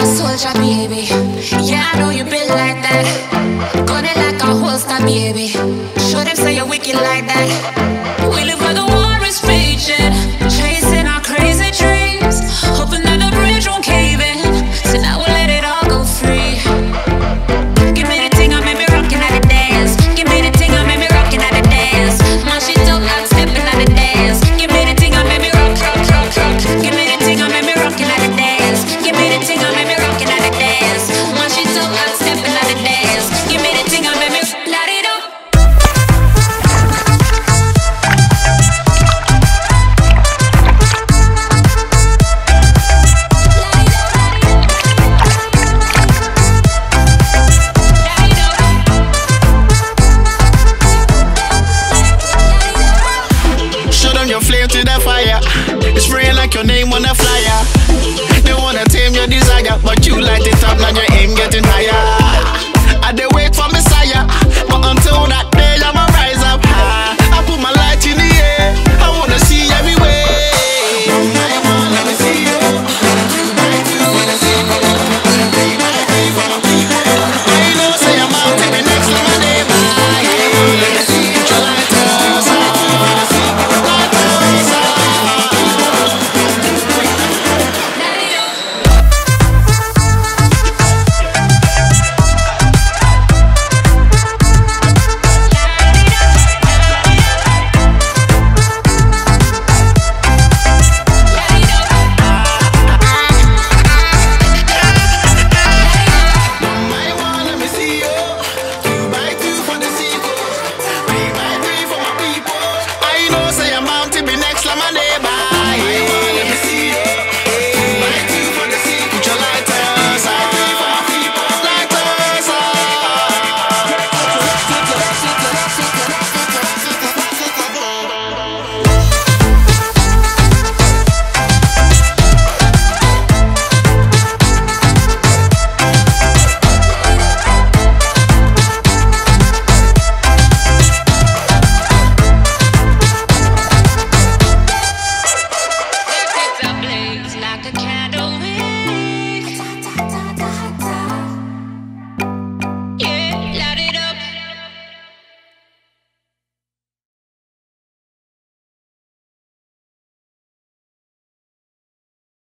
a soldier, baby. Yeah, I know you built like that. Gun it like a holster, baby. Show them say you're wicked like that. Slam a neighbor.